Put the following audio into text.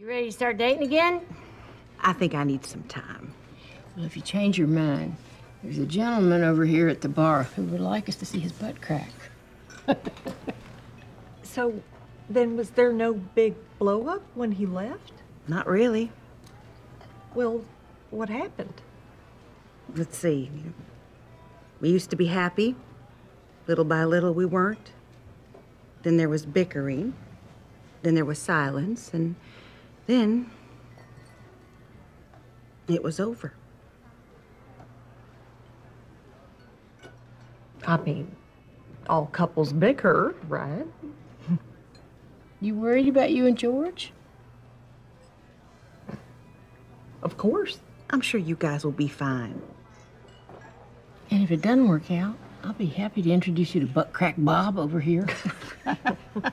You ready to start dating again? I think I need some time. Well, if you change your mind, there's a gentleman over here at the bar who would like us to see his butt crack. So then was there no big blow up when he left? Not really. Well, what happened? Let's see. We used to be happy. Little by little, we weren't. Then there was bickering. Then there was silence. And then it was over. I mean, all couples bicker, right? You worried about you and George? Of course. I'm sure you guys will be fine. And if it doesn't work out, I'll be happy to introduce you to Butt Crack Bob over here.